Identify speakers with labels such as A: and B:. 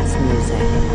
A: dance music.